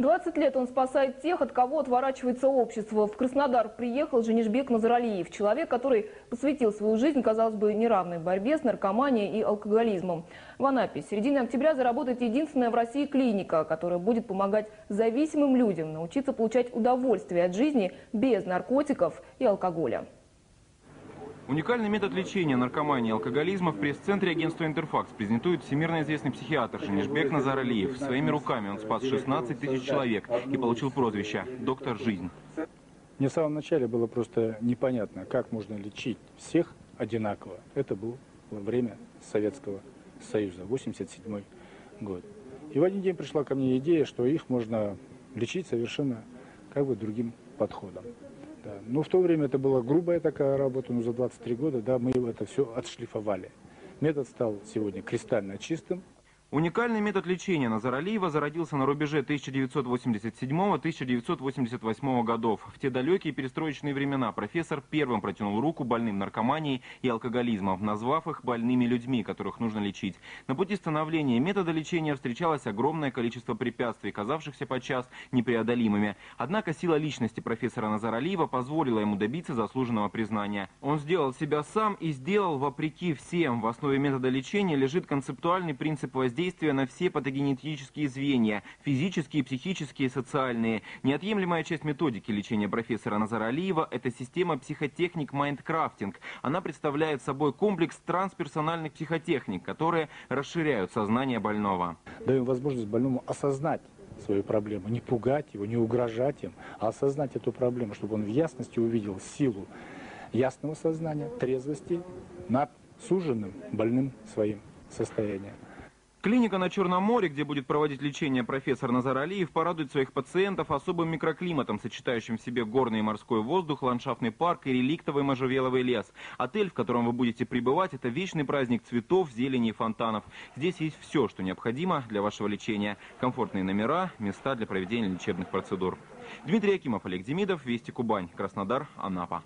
20 лет он спасает тех, от кого отворачивается общество. В Краснодар приехал Женишбек Назаралиев, человек, который посвятил свою жизнь, казалось бы, неравной борьбе с наркоманией и алкоголизмом. В Анапе с середины октября заработает единственная в России клиника, которая будет помогать зависимым людям научиться получать удовольствие от жизни без наркотиков и алкоголя. Уникальный метод лечения наркомании и алкоголизма в пресс-центре агентства «Интерфакс» презентует всемирно известный психиатр Женишбек Назаралиев. Своими руками он спас 16 тысяч человек и получил прозвище «Доктор Жизнь». Мне в самом начале было просто непонятно, как можно лечить всех одинаково. Это было время Советского Союза, 87 год. И в один день пришла ко мне идея, что их можно лечить совершенно как бы другим подходом. Да. Но в то время это была грубая такая работа, но за 23 года да, мы это все отшлифовали. Метод стал сегодня кристально чистым. Уникальный метод лечения Назаралиева зародился на рубеже 1987-1988 годов. В те далекие перестроечные времена профессор первым протянул руку больным наркоманией и алкоголизмом, назвав их больными людьми, которых нужно лечить. На пути становления метода лечения встречалось огромное количество препятствий, казавшихся подчас непреодолимыми. Однако сила личности профессора Назаралиева позволила ему добиться заслуженного признания. Он сделал себя сам и сделал вопреки всем. В основе метода лечения лежит концептуальный принцип воздействия воздействия на все патогенетические звенья, физические, психические, социальные. Неотъемлемая часть методики лечения профессора Назаралиева – это система психотехник Mindcrafting. Она представляет собой комплекс трансперсональных психотехник, которые расширяют сознание больного. Даем возможность больному осознать свою проблему, не пугать его, не угрожать им, а осознать эту проблему, чтобы он в ясности увидел силу ясного сознания, трезвости над суженным больным своим состоянием. Клиника на Черном море, где будет проводить лечение профессор Назар Алиев, порадует своих пациентов особым микроклиматом, сочетающим в себе горный и морской воздух, ландшафтный парк и реликтовый можжевеловый лес. Отель, в котором вы будете пребывать, это вечный праздник цветов, зелени и фонтанов. Здесь есть все, что необходимо для вашего лечения. Комфортные номера, места для проведения лечебных процедур. Дмитрий Акимов, Олег Демидов, Вести Кубань, Краснодар, Анапа.